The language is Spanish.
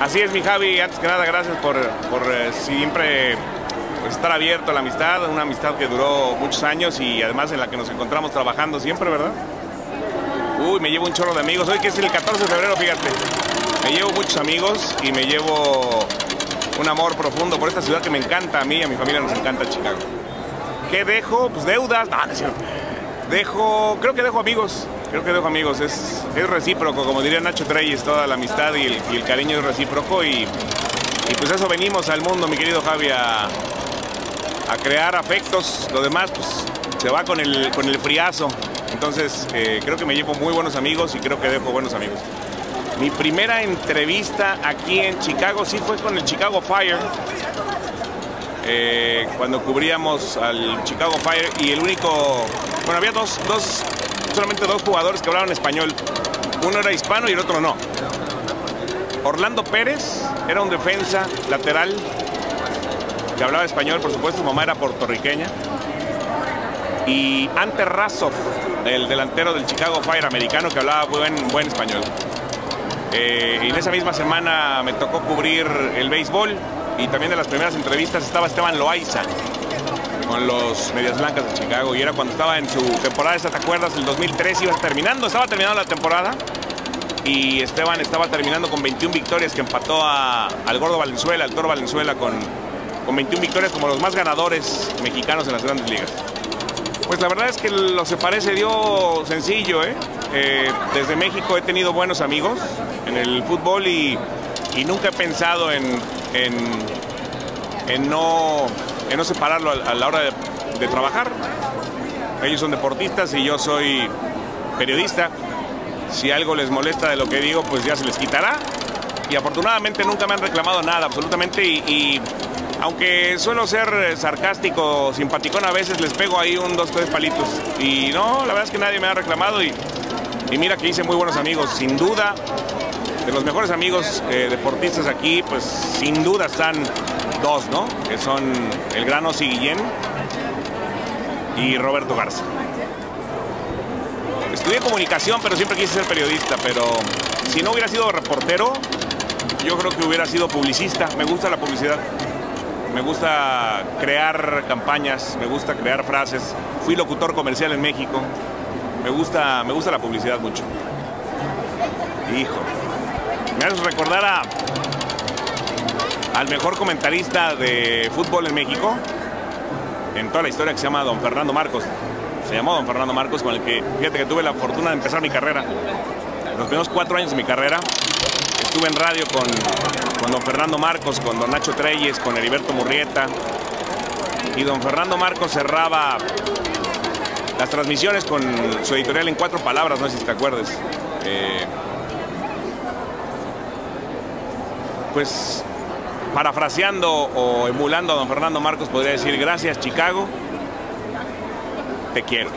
Así es, mi Javi. Antes que nada, gracias por, por eh, siempre pues, estar abierto a la amistad, una amistad que duró muchos años y además en la que nos encontramos trabajando siempre, ¿verdad? Uy, me llevo un chorro de amigos. Hoy que es el 14 de febrero, fíjate. Me llevo muchos amigos y me llevo un amor profundo por esta ciudad que me encanta a mí y a mi familia nos encanta Chicago. ¿Qué dejo? Pues deudas. No, no es cierto. Dejo, creo que dejo amigos. Creo que dejo amigos. Es, es recíproco, como diría Nacho Treyes, toda la amistad y el, cariño es recíproco. Y, pues eso venimos al mundo, mi querido Javi, a, a crear afectos. Lo demás, pues se va con el, con el friazo. Entonces, eh, creo que me llevo muy buenos amigos y creo que dejo buenos amigos. Mi primera entrevista aquí en Chicago sí fue con el Chicago Fire. Eh, cuando cubríamos al Chicago Fire y el único, bueno, había dos, dos, solamente dos jugadores que hablaban español. Uno era hispano y el otro no. Orlando Pérez era un defensa lateral que hablaba español, por supuesto, su mamá era puertorriqueña. Y Ante Razov, el delantero del Chicago Fire americano que hablaba buen, buen español. Eh, y en esa misma semana me tocó cubrir el béisbol y también de las primeras entrevistas estaba Esteban Loaiza con los Medias Blancas de Chicago y era cuando estaba en su temporada, te acuerdas, el 2003 iba terminando, estaba terminando la temporada y Esteban estaba terminando con 21 victorias que empató a, al Gordo Valenzuela, al Toro Valenzuela con, con 21 victorias como los más ganadores mexicanos en las grandes ligas. Pues la verdad es que lo separé se dio sencillo, ¿eh? Eh, desde México he tenido buenos amigos en el fútbol y, y nunca he pensado en, en, en, no, en no separarlo a, la hora de, trabajar. Ellos son deportistas y yo soy periodista. Si algo les molesta de lo que digo, pues ya se les quitará. Y afortunadamente nunca me han reclamado nada, absolutamente. Y, aunque suelo ser sarcástico, simpaticón, a veces les pego ahí un, dos, tres palitos. Y no, la verdad es que nadie me ha reclamado y mira que hice muy buenos amigos, sin duda. De los mejores amigos eh, deportistas aquí, pues sin duda están dos, ¿no? Que son el gran Osi Guillén y Roberto Garza. Estudié comunicación, pero siempre quise ser periodista, pero si no hubiera sido reportero, yo creo que hubiera sido publicista. Me gusta la publicidad me gusta crear campañas, me gusta crear frases. Fui locutor comercial en México. Me gusta, me gusta la publicidad mucho. Hijo, me haces recordar a, al mejor comentarista de fútbol en México, en toda la historia, que se llama Don Fernando Marcos. Se llamó Don Fernando Marcos, con el que, fíjate que tuve la fortuna de empezar mi carrera. Los primeros cuatro años de mi carrera estuve en radio con, con don Fernando Marcos, con don Nacho Treyes, con Heriberto Murrieta. Y don Fernando Marcos cerraba las transmisiones con su editorial en cuatro palabras, no sé si te acuerdas. Eh, pues parafraseando o emulando a don Fernando Marcos podría decir gracias Chicago, te quiero.